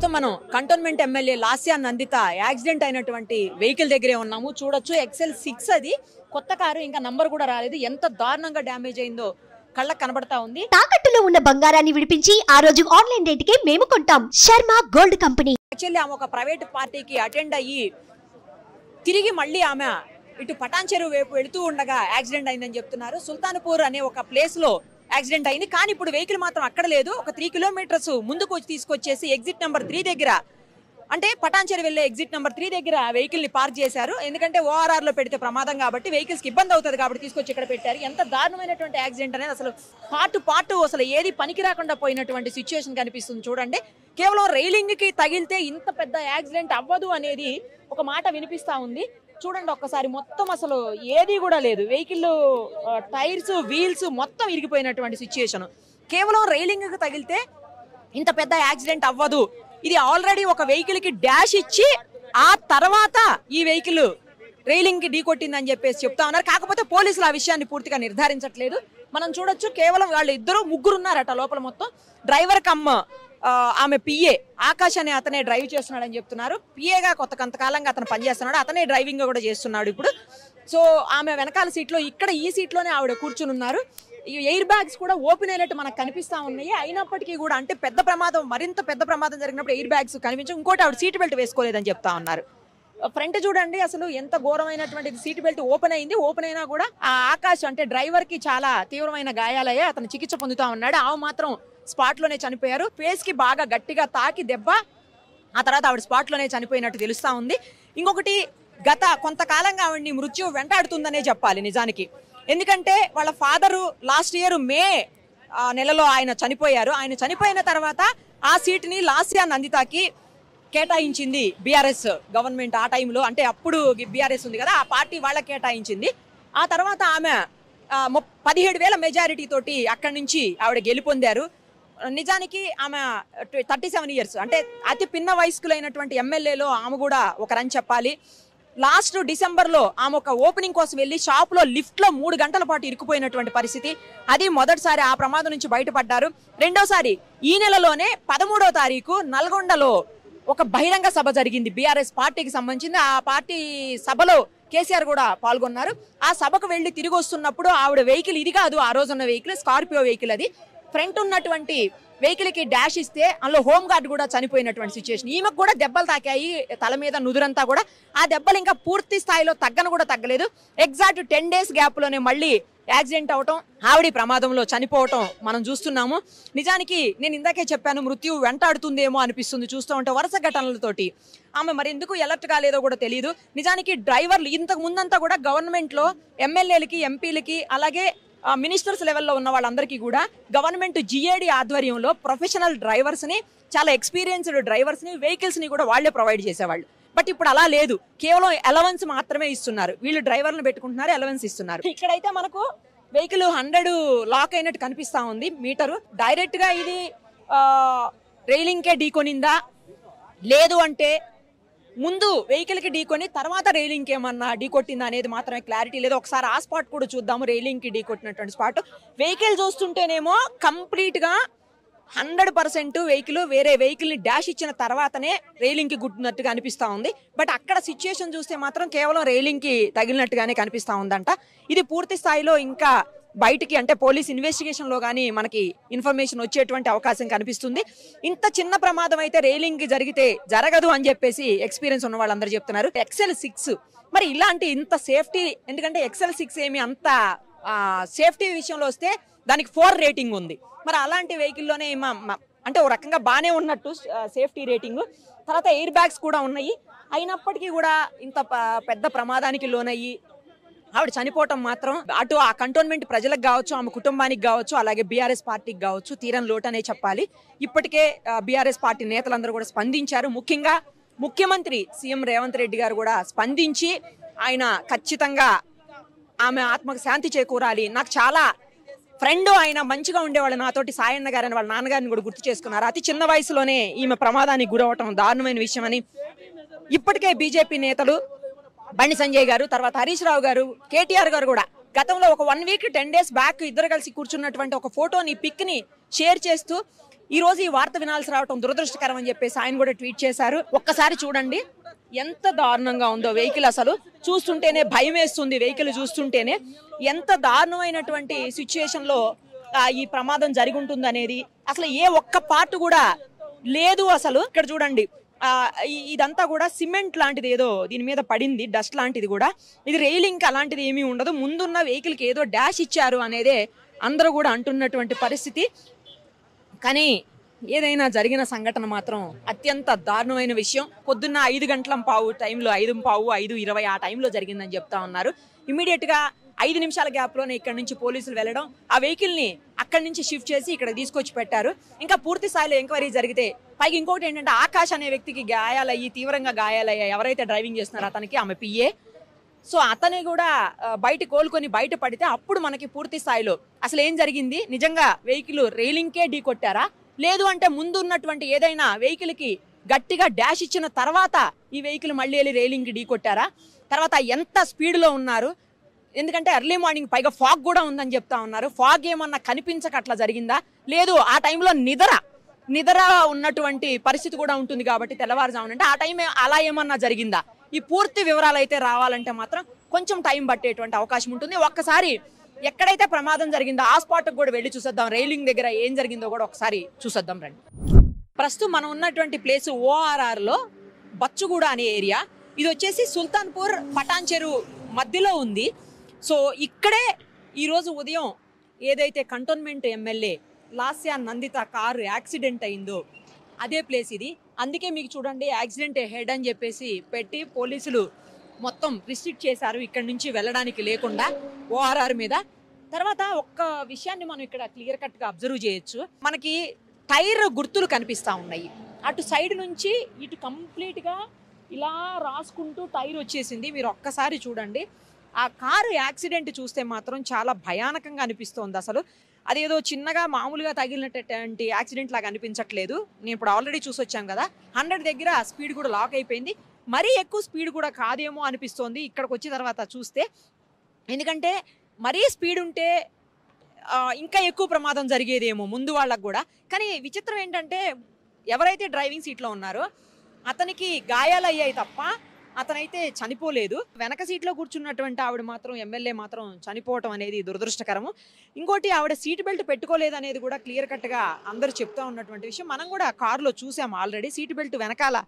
ప్రస్తుతం మనం cantonment MLA Lasya Nanditha accident అయినటువంటి వెహికల్ దగ్గరే ఉన్నాము. చూడొచ్చు. ఎక్సెల్ సిక్స్ అది. కొత్త కారు ఇంకా నంబర్ కూడా రాలేదు. ఎంత దారుణంగా డ్యామేజ్ అయిందో కళ్ళకు కనబడతా ఉంది. తాకట్టులో ఉన్న బంగారాన్ని విడిపించి ఆ రోజు ఆన్లైన్ రేటుకే మేము కొంటాం. Sharma gold company. యాక్చువల్లీ ఆమె ఒక ప్రైవేట్ పార్టీకి అటెండ్ అయ్యి తిరిగి మళ్ళీ ఆమె ఇటు పటాన్ చెరువు వైపు వెళుతూ ఉండగా యాక్సిడెంట్ అయిందని చెప్తున్నారు. సుల్తాన్పూర్ అనే ఒక ప్లేస్లో యాక్సిడెంట్ అయింది. కానీ ఇప్పుడు వెహికల్ మాత్రం అక్కడ లేదు. ఒక త్రీ కిలోమీటర్స్ ముందుకు వచ్చి తీసుకొచ్చేసి ఎగ్జిట్ నెంబర్ త్రీ దగ్గర అంటే పటాన్ వెళ్ళే వెళ్ళే ఎగ్జిట్ నెంబర్ త్రీ దగ్గర వెహికల్ని పార్క్ చేశారు. ఎందుకంటే ఓఆర్ఆర్లో పెడితే ప్రమాదం కాబట్టి వెహికల్స్కి ఇబ్బంది అవుతుంది కాబట్టి తీసుకొచ్చి ఇక్కడ పెట్టారు. ఎంత దారుణమైనటువంటి యాక్సిడెంట్ అనేది అసలు పాటు పాటు అసలు ఏది పనికి రాకుండా పోయినటువంటి సిచ్యువేషన్ కనిపిస్తుంది చూడండి. కేవలం రైలింగ్కి తగిలితే ఇంత పెద్ద యాక్సిడెంట్ అవ్వదు అనేది ఒక మాట వినిపిస్తా ఉంది. చూడండి ఒక్కసారి మొత్తం అసలు ఏది కూడా లేదు. వెహికల్ టైర్స్ వీల్స్ మొత్తం ఇరిగిపోయినటువంటి సిచ్యుయేషన్ కేవలం రైలింగ్కి తగిలితే ఇంత పెద్ద యాక్సిడెంట్ అవ్వదు. ఇది ఆల్రెడీ ఒక వెహికల్కి డాష్ ఇచ్చి ఆ తర్వాత ఈ వెహికల్ రైలింగ్కి ఢీకొట్టిందని చెప్పేసి చెప్తా ఉన్నారు. కాకపోతే పోలీసులు ఆ విషయాన్ని పూర్తిగా నిర్ధారించట్లేదు. మనం చూడొచ్చు కేవలం వాళ్ళు ఇద్దరు ముగ్గురు ఉన్నారట లోపల మొత్తం. డ్రైవర్ కమ్మ ఆమె పిఏ ఆకాష్ అనే అతనే డ్రైవ్ చేస్తున్నాడని చెప్తున్నారు. పిఏగా కొత్త కొంతకాలంగా అతను పనిచేస్తున్నాడు. అతనే డ్రైవింగ్ కూడా చేస్తున్నాడు ఇప్పుడు. సో ఆమె వెనకాల సీట్లో ఇక్కడ ఈ సీట్లోనే ఆవిడ కూర్చుని ఉన్నారు. ఈ ఎయిర్ బ్యాగ్స్ కూడా ఓపెన్ అయినట్టు మనకు కనిపిస్తా ఉన్నాయి. అయినప్పటికీ కూడా అంటే పెద్ద ప్రమాదం మరింత పెద్ద ప్రమాదం జరిగినప్పుడు ఎయిర్ బ్యాగ్స్ కనిపించవు. ఇంకోటి ఆవిడ సీట్ బెల్ట్ వేసుకోలేదని చెప్తా ఉన్నారు. ఫ్రంట్ చూడండి అసలు ఎంత ఘోరమైనటువంటి సీట్ బెల్ట్ ఓపెన్ అయింది. ఓపెన్ అయినా కూడా ఆ ఆకాశ్ అంటే డ్రైవర్కి చాలా తీవ్రమైన గాయాలయ్యాయి అతను చికిత్స పొందుతా ఉన్నాడు. ఆమె మాత్రం స్పాట్లోనే చనిపోయారు. ఫేస్కి బాగా గట్టిగా తాకి దెబ్బ ఆ తర్వాత ఆవిడ స్పాట్లోనే చనిపోయినట్టు తెలుస్తా ఉంది. ఇంకొకటి గత కొంతకాలంగా ఆవిడ్ని మృత్యు వెంటాడుతుందనే చెప్పాలి నిజానికి. ఎందుకంటే వాళ్ళ ఫాదరు లాస్ట్ ఇయర్ మే నెలలో ఆయన చనిపోయారు. ఆయన చనిపోయిన తర్వాత ఆ సీట్ని లాస్యా నందితాకి కేటాయించింది బీఆర్ఎస్ గవర్నమెంట్ ఆ టైంలో. అంటే అప్పుడు బీఆర్ఎస్ ఉంది కదా ఆ పార్టీ వాళ్ళకి కేటాయించింది. ఆ తర్వాత ఆమె పదిహేడు వేల మెజారిటీ తోటి అక్కడి నుంచి ఆవిడ గెలుపొందారు. నిజానికి ఆమె థర్టీ సెవెన్ ఇయర్స్. అంటే అతి పిన్న వయస్కులైనటువంటి ఎమ్మెల్యేలో ఆమె కూడా ఒకరని చెప్పాలి. లాస్ట్ డిసెంబర్లో ఆమె ఒక ఓపెనింగ్ కోసం వెళ్ళి షాప్లో లిఫ్ట్లో మూడు గంటల పాటు ఇరుక్కుపోయినటువంటి పరిస్థితి. అది మొదటిసారి ఆ ప్రమాదం నుంచి బయటపడ్డారు. రెండోసారి ఈ నెలలోనే పదమూడో తారీఖు నల్గొండలో ఒక బహిరంగ సభ జరిగింది. బీఆర్ఎస్ పార్టీకి సంబంధించింది. ఆ పార్టీ సభలో కేసీఆర్ కూడా పాల్గొన్నారు. ఆ సభకు వెళ్ళి తిరిగి వస్తున్నప్పుడు ఆవిడ వెహికల్ ఇది కాదు ఆ రోజున్న వెహికల్ స్కార్పియో వెహికల్ అది. ఫ్రంట్ ఉన్నటువంటి వెహికల్కి డాష్ ఇస్తే అందులో హోమ్ గార్డ్ కూడా చనిపోయినటువంటి సిచ్యువేషన్ ఈమెకు కూడా దెబ్బలు తాకాయి తల మీద నుదురంతా కూడా. ఆ దెబ్బలు ఇంకా పూర్తి స్థాయిలో తగ్గను కూడా తగ్గలేదు. ఎగ్జాక్ట్ టెన్ డేస్ గ్యాప్లోనే మళ్ళీ యాక్సిడెంట్ అవటం ఆవిడి ప్రమాదంలో చనిపోవటం మనం చూస్తున్నాము. నిజానికి నేను ఇందాకే చెప్పాను మృత్యు వెంటాడుతుందేమో అనిపిస్తుంది చూస్తూ ఉంటే వరుస ఘటనలతోటి. ఆమె మరి ఎందుకు ఎలర్ట్ కాలేదో కూడా తెలియదు నిజానికి డ్రైవర్లు ఇంతకు ముందంతా కూడా గవర్నమెంట్లో ఎమ్మెల్యేలకి ఎంపీలకి అలాగే మినిస్టర్స్ లెవెల్లో ఉన్న వాళ్ళందరికీ కూడా గవర్నమెంట్ జిఏడి ఆధ్వర్యంలో ప్రొఫెషనల్ డ్రైవర్స్ని చాలా ఎక్స్పీరియన్స్డ్ డ్రైవర్స్ని వెహికల్స్ని కూడా వాళ్ళే ప్రొవైడ్ చేసేవాళ్ళు. బట్ ఇప్పుడు అలా లేదు. కేవలం అలవెన్స్ మాత్రమే ఇస్తున్నారు. వీళ్ళు డ్రైవర్లను పెట్టుకుంటున్నారు అలవెన్స్ ఇస్తున్నారు. ఇక్కడైతే మనకు వెహికల్ హండ్రెడ్ లాక్ అయినట్టు కనిపిస్తూ ఉంది మీటరు. డైరెక్ట్గా ఇది రైలింగ్కే ఢీకొనిందా? లేదు అంటే ముందు వెహికల్కి ఢీకొని తర్వాత రైలింగ్కి ఏమన్నా ఢీకొట్టిందా అనేది మాత్రమే క్లారిటీ లేదు. ఒకసారి ఆ స్పాట్ కూడా చూద్దాము రైలింగ్కి ఢీకొట్టినటువంటి స్పాట్ వెహికల్ చూస్తుంటేనేమో కంప్లీట్గా హండ్రెడ్ పర్సెంట్ వెహికల్ వేరే వెహికల్ని డాష్ ఇచ్చిన తర్వాతనే రైలింగ్కి గుట్టినట్టుగా అనిపిస్తూ ఉంది. బట్ అక్కడ సిచ్యుయేషన్ చూస్తే మాత్రం కేవలం రైలింగ్కి తగిలినట్టుగానే కనిపిస్తూ ఉందంట. ఇది పూర్తి స్థాయిలో ఇంకా బయటికి అంటే పోలీస్ ఇన్వెస్టిగేషన్లో కానీ మనకి ఇన్ఫర్మేషన్ వచ్చేటువంటి అవకాశం కనిపిస్తుంది. ఇంత చిన్న ప్రమాదం అయితే రైలింగ్ జరిగితే జరగదు అని చెప్పేసి ఎక్స్పీరియన్స్ ఉన్న వాళ్ళందరూ చెప్తున్నారు. ఎక్సెల్ సిక్స్ మరి ఇలాంటి ఇంత సేఫ్టీ ఎందుకంటే ఎక్సెల్ సిక్స్ ఏమి అంత సేఫ్టీ విషయంలో వస్తే దానికి ఫోర్ రేటింగ్ ఉంది. మరి అలాంటి వెహికల్లోనే అంటే ఒక రకంగా బాగానే ఉన్నట్టు సేఫ్టీ రేటింగ్ తర్వాత ఎయిర్ బ్యాగ్స్ కూడా ఉన్నాయి. అయినప్పటికీ కూడా ఇంత పెద్ద ప్రమాదానికి లోనయ్యి ఆవిడ చనిపోవటం మాత్రం అటు ఆ కంటోన్మెంట్ ప్రజలకు కావచ్చు ఆమె కుటుంబానికి కావచ్చు అలాగే బీఆర్ఎస్ పార్టీకి కావచ్చు తీరం లోటనే చెప్పాలి. ఇప్పటికే బీఆర్ఎస్ పార్టీ నేతలందరూ కూడా స్పందించారు. ముఖ్యంగా ముఖ్యమంత్రి సీఎం రేవంత్ రెడ్డి గారు కూడా స్పందించి ఆయన ఖచ్చితంగా ఆమె ఆత్మకు శాంతి చేకూరాలి. నాకు చాలా ఫ్రెండ్ ఆయన మంచిగా ఉండేవాళ్ళు నాతోటి సాయన్న గారు అని వాళ్ళ నాన్నగారిని కూడా గుర్తు చేసుకున్నారు. అతి చిన్న వయసులోనే ఈమె ప్రమాదానికి గురవటం దారుణమైన విషయం అని ఇప్పటికే బీజేపీ నేతలు బండి సంజయ్ గారు తర్వాత హరీష్ రావు గారు కేటీఆర్ గారు కూడా. గతంలో ఒక one week ten days back ఇద్దరు కలిసి కూర్చున్నటువంటి ఒక ఫోటోని పిక్ని షేర్ చేస్తూ ఈ రోజు ఈ వార్త వినాల్సి రావడం దురదృష్టకరం అని చెప్పేసి ఆయన కూడా ట్వీట్ చేశారు. ఒక్కసారి చూడండి. ఎంత దారుణంగా ఉందో వెహికల్ అసలు. చూస్తుంటేనే భయం వేస్తుంది వెహికల్ చూస్తుంటేనే. ఎంత దారుణమైనటువంటి సిచ్యుయేషన్లో ఈ ప్రమాదం జరిగి ఉంటుంది అనేది అసలు ఏ ఒక్క పార్ట్ కూడా లేదు అసలు. ఇక్కడ చూడండి. ఇదంతా కూడా సిమెంట్ లాంటిది ఏదో దీని మీద పడింది డస్ట్ లాంటిది కూడా. ఇది రైలింగ్ అలాంటిది ఏమీ ఉండదు. ముందున్న వెహికల్కి ఏదో డాష్ ఇచ్చారు అనేదే అందరూ కూడా అంటున్నటువంటి పరిస్థితి. కానీ ఏదైనా జరిగిన సంఘటన మాత్రం అత్యంత దారుణమైన విషయం. పొద్దున్న ఐదు గంటల పావు టైంలో ఐదు పావు ఐదు ఇరవై ఆ టైంలో జరిగిందని చెప్తా ఉన్నారు. ఇమీడియట్గా ఐదు నిమిషాల గ్యాప్లోనే ఇక్కడ నుంచి పోలీసులు వెళ్ళడం ఆ వెహికల్ని అక్కడి నుంచి షిఫ్ట్ చేసి ఇక్కడ తీసుకొచ్చి పెట్టారు. ఇంకా పూర్తి స్థాయిలో ఎంక్వైరీ జరిగితే పైకి ఇంకోటి ఏంటంటే ఆకాష్ అనే వ్యక్తికి గాయాలయ్యి తీవ్రంగా గాయాలయ్యాయి ఎవరైతే డ్రైవింగ్ చేస్తున్నారో అతనికి ఆమె పిఏ సో అతని కూడా బయట కోలుకొని బయట పడితే అప్పుడు మనకి పూర్తి స్థాయిలో అసలు ఏం జరిగింది? నిజంగా వెహికల్ రైలింగ్కే ఢీ కొట్టారా? లేదు అంటే ముందు ఉన్నటువంటి ఏదైనా వెహికల్కి గట్టిగా డాష్ ఇచ్చిన తర్వాత ఈ వెహికల్ మళ్ళీ వెళ్ళి రైలింగ్ ఢీ కొట్టారా? తర్వాత ఎంత స్పీడ్లో ఉన్నారు? ఎందుకంటే ఎర్లీ మార్నింగ్ పైగా ఫాగ్ కూడా ఉందని చెప్తా ఉన్నారు. ఫాగ్ ఏమన్నా కనిపించక అట్లా జరిగిందా? లేదు ఆ టైంలో నిద్ర నిద్ర ఉన్నటువంటి పరిస్థితి కూడా ఉంటుంది కాబట్టి తెల్లవారుజామున అంటే ఆ టైం అలా ఏమన్నా జరిగిందా? ఈ పూర్తి వివరాలు అయితే రావాలంటే మాత్రం కొంచెం టైం పట్టేటువంటి అవకాశం ఉంటుంది. ఒక్కసారి ఎక్కడైతే ప్రమాదం జరిగిందో ఆ స్పాట్కి కూడా వెళ్ళి చూసేద్దాం. రైలింగ్ దగ్గర ఏం జరిగిందో కూడా ఒకసారి చూసేద్దాం రండి. ప్రస్తుతం మనం ఉన్నటువంటి ప్లేస్ ఓఆర్ఆర్లో బచ్చుగూడ అనే ఏరియా ఇది వచ్చేసి సుల్తాన్పూర్ పటాన్ చెరువు మధ్యలో ఉంది. సో ఇక్కడే ఈరోజు ఉదయం ఏదైతే cantonment MLA Lasya Nanditha car accident అయిందో అదే ప్లేస్ ఇది. అందుకే మీకు చూడండి యాక్సిడెంట్ హెడ్ అని చెప్పేసి పెట్టి పోలీసులు మొత్తం రిస్ట్రిక్ట్ చేశారు ఇక్కడ నుంచి వెళ్ళడానికి లేకుండా ఓఆర్ఆర్ మీద. తర్వాత ఒక్క విషయాన్ని మనం ఇక్కడ క్లియర్ కట్గా అబ్జర్వ్ చేయొచ్చు. మనకి టైర్ గుర్తులు కనిపిస్తా ఉన్నాయి. అటు సైడ్ నుంచి ఇటు కంప్లీట్గా ఇలా రాసుకుంటూ టైర్ వచ్చేసింది. మీరు ఒక్కసారి చూడండి. ఆ కారు యాక్సిడెంట్ చూస్తే మాత్రం చాలా భయానకంగా అనిపిస్తోంది అసలు. అదేదో చిన్నగా మామూలుగా తగిలినటువంటి యాక్సిడెంట్ లాగా అనిపించట్లేదు. నేను ఇప్పుడు ఆల్రెడీ చూసి వచ్చాం కదా హండ్రెడ్ దగ్గర స్పీడ్ కూడా లాక్ అయిపోయింది. మరీ ఎక్కువ స్పీడ్ కూడా కాదేమో అనిపిస్తోంది ఇక్కడికి వచ్చిన తర్వాత చూస్తే. ఎందుకంటే మరీ స్పీడ్ ఉంటే ఇంకా ఎక్కువ ప్రమాదం జరిగేదేమో ముందు వాళ్ళకు కూడా. కానీ విచిత్రం ఏంటంటే ఎవరైతే డ్రైవింగ్ సీట్లో ఉన్నారో అతనికి గాయాలయ్యాయి తప్ప అతనైతే చనిపోలేదు. వెనక సీట్లో కూర్చున్నటువంటి ఆవిడ మాత్రం ఎమ్మెల్యే మాత్రం చనిపోవటం అనేది దురదృష్టకరము. ఇంకోటి ఆవిడ సీట్ బెల్ట్ పెట్టుకోలేదు అనేది కూడా క్లియర్ కట్గా అందరూ చెప్తా ఉన్నటువంటి విషయం. మనం కూడా కారులో చూసాము ఆల్రెడీ సీట్ బెల్ట్ వెనకాల.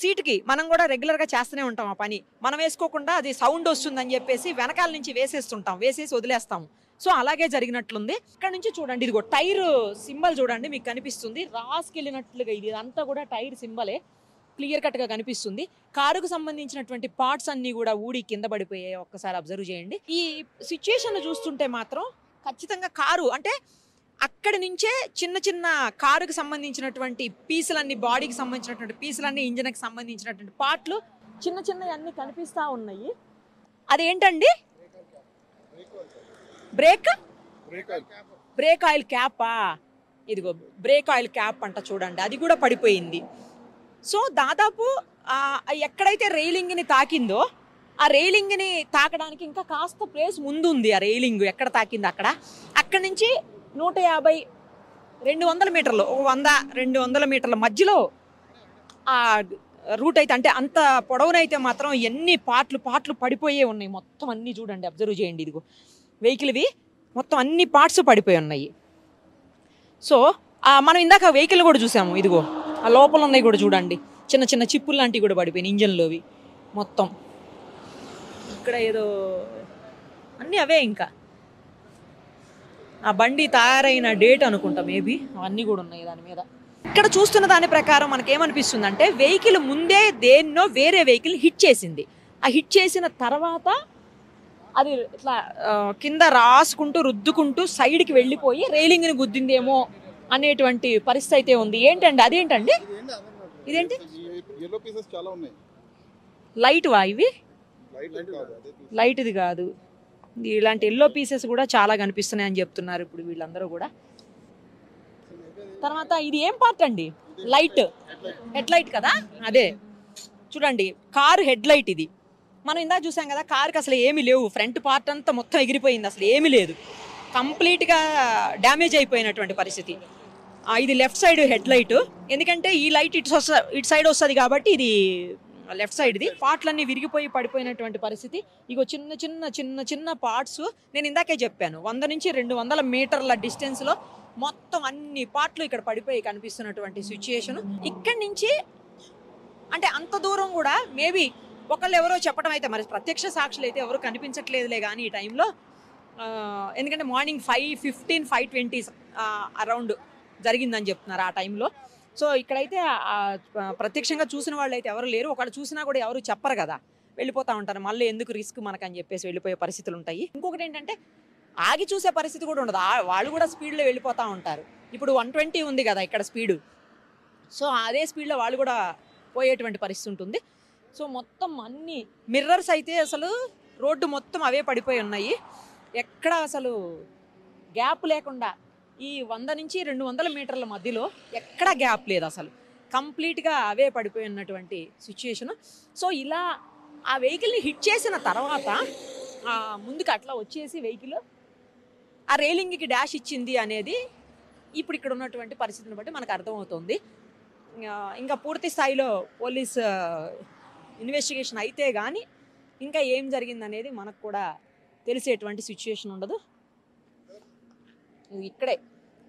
సీటుకి మనం కూడా రెగ్యులర్గా చేస్తూనే ఉంటాం ఆ పని. మనం వేసుకోకుండా అది సౌండ్ వస్తుందని చెప్పేసి వెనకాల నుంచి వేసేస్తుంటాం వేసేసి వదిలేస్తాము. సో అలాగే జరిగినట్లుంది. ఇక్కడ నుంచి చూడండి ఇదిగో టైర్ సింబల్ చూడండి మీకు కనిపిస్తుంది. రాసుకెళ్ళినట్లుగా ఇది అంతా కూడా టైర్ సింబలే. క్లియర్ కట్గా కనిపిస్తుంది. కారుకు సంబంధించినటువంటి పార్ట్స్ అన్నీ కూడా ఊడి కింద పడిపోయాయి. ఒక్కసారి అబ్జర్వ్ చేయండి. ఈ సిచ్యుయేషన్ చూస్తుంటే మాత్రం ఖచ్చితంగా కారు అంటే అక్కడి నుంచే చిన్న చిన్న కారుకు సంబంధించినటువంటి పీసులన్నీ బాడీకి సంబంధించినటువంటి పీసులన్నీ ఇంజన్కి సంబంధించినటువంటి పార్ట్లు చిన్న చిన్నవి అన్నీ కనిపిస్తా ఉన్నాయి. అదేంటండి? బ్రేక్? బ్రేక్ ఆయిల్ క్యాపా? ఇదిగో బ్రేక్ ఆయిల్ క్యాప్ అంట చూడండి. అది కూడా పడిపోయింది. సో దాదాపు ఎక్కడైతే రైలింగ్ని తాకిందో ఆ రైలింగ్ని తాకడానికి ఇంకా కాస్త ప్లేస్ ముందు ఉంది ఆ రైలింగ్. ఎక్కడ తాకింది అక్కడ? అక్కడి నుంచి నూట యాభై రెండు వందల మీటర్లు వంద రెండు వందల మీటర్ల మధ్యలో ఆ రూట్ అయితే అంటే అంత పొడవునైతే మాత్రం ఎన్ని పార్ట్లు పార్ట్లు పడిపోయే ఉన్నాయి. మొత్తం అన్ని చూడండి అబ్జర్వ్ చేయండి ఇదిగో. వెహికల్వి మొత్తం అన్ని పార్ట్స్ పడిపోయి ఉన్నాయి. సో మనం ఇందాక వెహికల్ కూడా చూసాము ఇదిగో. ఆ లోపల ఉన్నాయి కూడా చూడండి. చిన్న చిన్న చిప్పులు లాంటివి కూడా పడిపోయినాయి ఇంజన్లోవి. మొత్తం. ఇక్కడ ఏదో అన్నీ అవే ఇంకా. ఆ బండి తయారైన డేట్ అనుకుంటా మేబీ. అవన్నీ కూడా ఉన్నాయి దాని మీద. ఇక్కడ చూస్తున్న దాని ప్రకారం మనకేమనిపిస్తుంది అంటే వెహికల్ ముందే దేన్నో వేరే వెహికల్ హిట్ చేసింది. ఆ హిట్ చేసిన తర్వాత అది ఇట్లా కింద రాసుకుంటూ రుద్దుకుంటూ సైడ్కి వెళ్ళిపోయి రైలింగ్ని గుద్దిందేమో అనేటువంటి పరిస్థితి అయితే ఉంది. ఏంటండి? అదేంటండి? ఇదేంటి? ఎల్లో పీసెస్ చాలా ఉన్నాయి. లైట్ వా ఇవి. లైట్ది కాదు ఇది ఇలాంటి ఎల్లో పీసెస్ కూడా చాలా కనిపిస్తున్నాయి అని చెప్తున్నారు ఇప్పుడు వీళ్ళందరూ కూడా. తర్వాత ఇది ఏం పార్ట్ అండి? లైట్ హెడ్ లైట్ కదా? అదే. చూడండి కారు హెడ్ లైట్ ఇది. మనం ఇందాక చూసాం కదా కార్కి అసలు ఏమీ లేవు. ఫ్రంట్ పార్ట్ అంతా మొత్తం ఎగిరిపోయింది. అసలు ఏమీ లేదు. కంప్లీట్గా డ్యామేజ్ అయిపోయినటువంటి పరిస్థితి. ఇది లెఫ్ట్ సైడ్ హెడ్ లైట్ ఎందుకంటే ఈ లైట్ ఇటు ఇటు సైడ్ వస్తుంది కాబట్టి ఇది లెఫ్ట్ సైడ్ది పార్ట్లన్నీ విరిగిపోయి పడిపోయినటువంటి పరిస్థితి. ఇగో చిన్న చిన్న చిన్న చిన్న పార్ట్స్ నేను ఇందాకే చెప్పాను. వంద నుంచి రెండు వందల మీటర్ల డిస్టెన్స్లో మొత్తం అన్ని పార్ట్లు ఇక్కడ పడిపోయి కనిపిస్తున్నటువంటి సిచ్యుయేషన్ ఇక్కడి నుంచి అంటే అంత దూరం కూడా మేబీ ఒకళ్ళు ఎవరో చెప్పడం అయితే మరి ప్రత్యక్ష సాక్షులు అయితే ఎవరు కనిపించట్లేదులే కానీ ఈ టైంలో ఎందుకంటే morning five fifteen five twenty around జరిగిందని చెప్తున్నారు ఆ టైంలో. సో ఇక్కడైతే ప్రత్యక్షంగా చూసిన వాళ్ళు అయితే ఎవరు లేరు. ఒకళ్ళు చూసినా కూడా ఎవరు చెప్పరు కదా. వెళ్ళిపోతూ ఉంటారు. మళ్ళీ ఎందుకు రిస్క్ మనకని చెప్పేసి వెళ్ళిపోయే పరిస్థితులు ఉంటాయి. ఇంకొకటి ఏంటంటే ఆగి చూసే పరిస్థితి కూడా ఉండదు. వాళ్ళు కూడా స్పీడ్లో వెళ్ళిపోతూ ఉంటారు. ఇప్పుడు వన్ ట్వంటీ ఉంది కదా ఇక్కడ స్పీడు. సో అదే స్పీడ్లో వాళ్ళు కూడా పోయేటువంటి పరిస్థితి ఉంటుంది. సో మొత్తం అన్ని మిర్రర్స్ అయితే అసలు రోడ్డు మొత్తం అవే పడిపోయి ఉన్నాయి. ఎక్కడ అసలు గ్యాప్ లేకుండా ఈ వంద నుంచి రెండు వందల మీటర్ల మధ్యలో ఎక్కడ గ్యాప్ లేదు అసలు. కంప్లీట్గా అవే పడిపోయి ఉన్నటువంటి సిచ్యుయేషన్. సో ఇలా ఆ వెహికల్ని హిట్ చేసిన తర్వాత ముందుకు అట్లా వచ్చేసి వెహికల్ ఆ రైలింగ్కి డాష్ ఇచ్చింది అనేది ఇప్పుడు ఇక్కడ ఉన్నటువంటి పరిస్థితిని బట్టి మనకు అర్థమవుతుంది. ఇంకా పూర్తి స్థాయిలో పోలీస్ ఇన్వెస్టిగేషన్ అయితే కానీ ఇంకా ఏం జరిగిందనేది మనకు కూడా తెలిసేటువంటి సిచ్యుయేషన్ ఉండదు. ఇది ఇక్కడే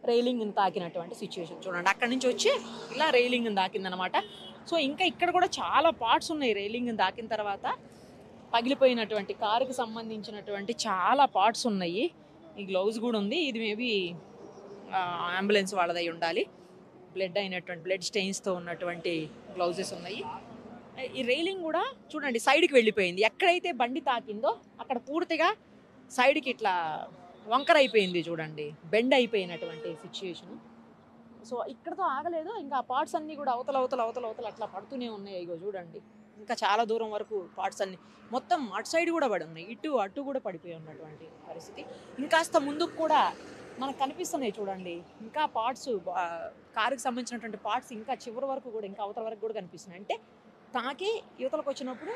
రైలింగ్ని తాకినటువంటి సిచ్యువేషన్ చూడండి. అక్కడి నుంచి వచ్చి ఇలా రైలింగ్ని తాకిందనమాట సో ఇంకా ఇక్కడ కూడా చాలా పార్ట్స్ ఉన్నాయి రైలింగ్ని తాకిన తర్వాత. పగిలిపోయినటువంటి కారుకి సంబంధించినటువంటి చాలా పార్ట్స్ ఉన్నాయి. ఈ గ్లౌజ్ కూడా ఉంది. ఇది మేబీ అంబులెన్స్ వాళ్ళదై ఉండాలి. బ్లడ్ అయినటువంటి బ్లడ్ స్టెయిన్స్తో ఉన్నటువంటి గ్లౌజెస్ ఉన్నాయి. ఈ రైలింగ్ కూడా చూడండి సైడ్కి వెళ్ళిపోయింది. ఎక్కడైతే బండి తాకిందో అక్కడ పూర్తిగా సైడ్కి ఇట్లా వంకర అయిపోయింది చూడండి. బెండ్ అయిపోయినటువంటి సిచ్యుయేషన్ సో ఇక్కడతో ఆగలేదు. ఇంకా ఆ పార్ట్స్ అన్నీ కూడా అవతల అవతల అవతల అవతల అట్లా పడుతూనే ఉన్నాయి. ఇగో చూడండి. ఇంకా చాలా దూరం వరకు పార్ట్స్ అన్ని. మొత్తం అటు సైడ్ కూడా పడి ఉన్నాయి. ఇటు అటు కూడా పడిపోయి ఉన్నటువంటి పరిస్థితి. ఇంకాస్త ముందుకు కూడా మనకు కనిపిస్తున్నాయి చూడండి. ఇంకా పార్ట్స్ కారుకి సంబంధించినటువంటి పార్ట్స్ ఇంకా చివరి వరకు కూడా ఇంకా అవతల వరకు కూడా కనిపిస్తున్నాయి. అంటే తాకి యువతలకు వచ్చినప్పుడు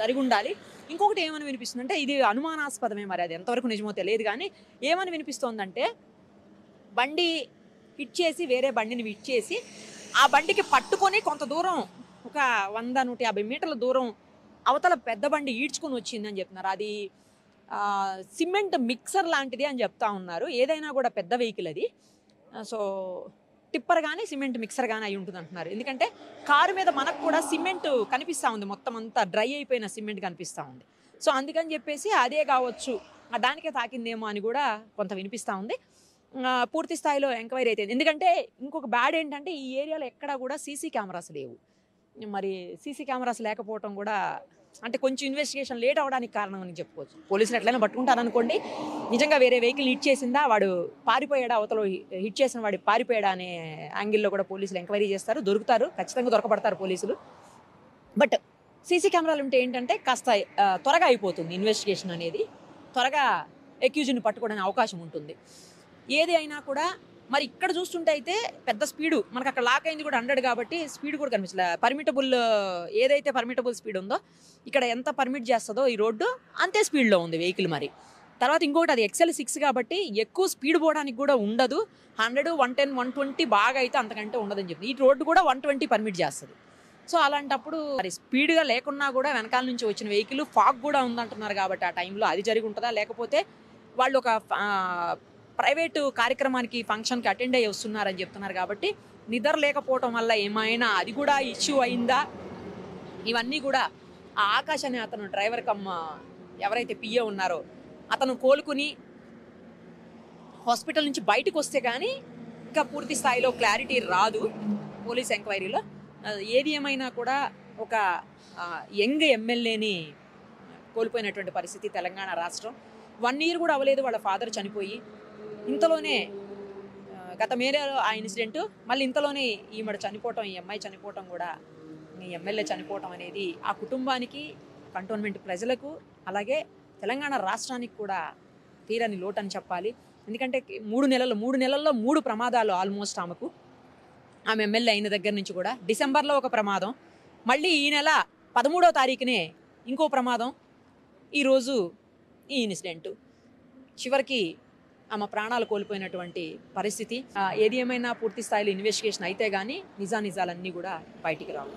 జరిగి ఉండాలి ఇంకొకటి ఏమని వినిపిస్తుందంటే ఇది అనుమానాస్పదమే మరి అది ఎంతవరకు నిజమో తెలియదు కానీ ఏమని వినిపిస్తోందంటే బండి హిట్ చేసి వేరే బండిని హిట్ చేసి ఆ బండికి పట్టుకొని కొంత దూరం ఒక వంద నూట యాభై మీటర్ల దూరం అవతల పెద్ద బండి ఈడ్చుకొని వచ్చిందని చెప్తున్నారు. అది సిమెంట్ మిక్సర్ లాంటిది అని చెప్తా ఉన్నారు. ఏదైనా కూడా పెద్ద వెహికల్ అది. సో టిప్పర్ కానీ సిమెంట్ మిక్సర్ కానీ అయి ఉంటుంది అంటున్నారు. ఎందుకంటే కారు మీద మనకు కూడా సిమెంట్ కనిపిస్తూ ఉంది. మొత్తం అంతా డ్రై అయిపోయిన సిమెంట్ కనిపిస్తూ ఉంది. సో అందుకని చెప్పేసి అదే కావచ్చు. ఆ దానికే తాకిందేమో అని కూడా కొంత వినిపిస్తూ ఉంది. పూర్తి స్థాయిలో ఎంక్వైరీ అయితే ఎందుకంటే ఇంకొక బ్యాడ్ ఏంటంటే ఈ ఏరియాలో ఎక్కడా కూడా సీసీ కెమెరాస్ లేవు. మరి సీసీ కెమెరాస్ లేకపోవటం కూడా అంటే కొంచెం ఇన్వెస్టిగేషన్ లేట్ అవడానికి కారణం అని చెప్పుకోవచ్చు. పోలీసులు ఎట్లయినా పట్టుకుంటారు అనుకోండి నిజంగా వేరే వెహికల్ హిట్ చేసిందా వాడు పారిపోయాడా అవతల హిట్ చేసిన వాడు పారిపోయాడా అనే యాంగిల్లో కూడా పోలీసులు ఎంక్వైరీ చేస్తారు దొరుకుతారు ఖచ్చితంగా దొరకబడతారు పోలీసులు. బట్ సీసీ కెమెరాలు ఉంటే ఏంటంటే కాస్త త్వరగా అయిపోతుంది ఇన్వెస్టిగేషన్ అనేది. త్వరగా ఎక్యూజ్ని పట్టుకోవడానికి అవకాశం ఉంటుంది. ఏది అయినా కూడా మరి ఇక్కడ చూస్తుంటే అయితే పెద్ద స్పీడు మనకు అక్కడ లాక్ అయింది కూడా హండ్రెడ్ కాబట్టి స్పీడ్ కూడా కనిపించలే. పర్మిటబుల్ ఏదైతే పర్మిటబుల్ స్పీడ్ ఉందో ఇక్కడ ఎంత పర్మిట్ చేస్తుందో ఈ రోడ్డు అంతే స్పీడ్లో ఉంది వెహికల్ మరి. తర్వాత ఇంకొకటి అది ఎక్సెల్ సిక్స్ కాబట్టి ఎక్కువ స్పీడ్ పోవడానికి కూడా ఉండదు. Hundred one ten one twenty బాగా అయితే అంతకంటే ఉండదని చెప్పి. ఈ రోడ్డు కూడా వన్ ట్వంటీ పర్మిట్ చేస్తుంది. సో అలాంటప్పుడు మరి స్పీడ్గా లేకున్నా కూడా వెనకాల నుంచి వచ్చిన వెహికల్ ఫాగ్ కూడా ఉందంటున్నారు కాబట్టి ఆ టైంలో అది జరిగి ఉంటుందా? లేకపోతే వాళ్ళు ఒక ప్రైవేటు కార్యక్రమానికి ఫంక్షన్కి అటెండ్ అయ్యి వస్తున్నారని చెప్తున్నారు కాబట్టి నిద్ర లేకపోవటం వల్ల ఏమైనా అది కూడా ఇష్యూ అయిందా? ఇవన్నీ కూడా ఆ ఆకాశ్ అనే అతను డ్రైవర్ కమ్ ఎవరైతే పిఏ ఉన్నారో అతను కోలుకుని హాస్పిటల్ నుంచి బయటకు వస్తే కానీ ఇంకా పూర్తి స్థాయిలో క్లారిటీ రాదు పోలీస్ ఎంక్వైరీలో. ఏది ఏమైనా కూడా ఒక యంగ్ ఎమ్మెల్యేని కోల్పోయినటువంటి పరిస్థితి తెలంగాణ రాష్ట్రం. వన్ ఇయర్ కూడా అవ్వలేదు వాళ్ళ ఫాదర్ చనిపోయి. ఇంతలోనే గత మేరేలో ఆ ఇన్సిడెంట్ మళ్ళీ ఇంతలోనే ఈమెడ చనిపోవటం ఈ అమ్మాయి చనిపోవటం కూడా ఈ ఎమ్మెల్యే చనిపోవటం అనేది ఆ కుటుంబానికి కంటోన్మెంట్ ప్రజలకు అలాగే తెలంగాణ రాష్ట్రానికి కూడా తీరని లోటు అని చెప్పాలి. ఎందుకంటే మూడు నెలలు మూడు నెలల్లో మూడు ప్రమాదాలు ఆల్మోస్ట్ ఆమెకు. ఆమె ఎమ్మెల్యే అయిన దగ్గర నుంచి కూడా డిసెంబర్లో ఒక ప్రమాదం. మళ్ళీ ఈ నెల పదమూడో తారీఖునే ఇంకో ప్రమాదం. ఈరోజు ఈ ఇన్సిడెంట్. చివరికి ఆమె ప్రాణాలు కోల్పోయినటువంటి పరిస్థితి. ఏది ఏమైనా పూర్తి స్థాయిలో ఇన్వెస్టిగేషన్ అయితే గానీ నిజానిజాలన్నీ కూడా బయటికి రావు.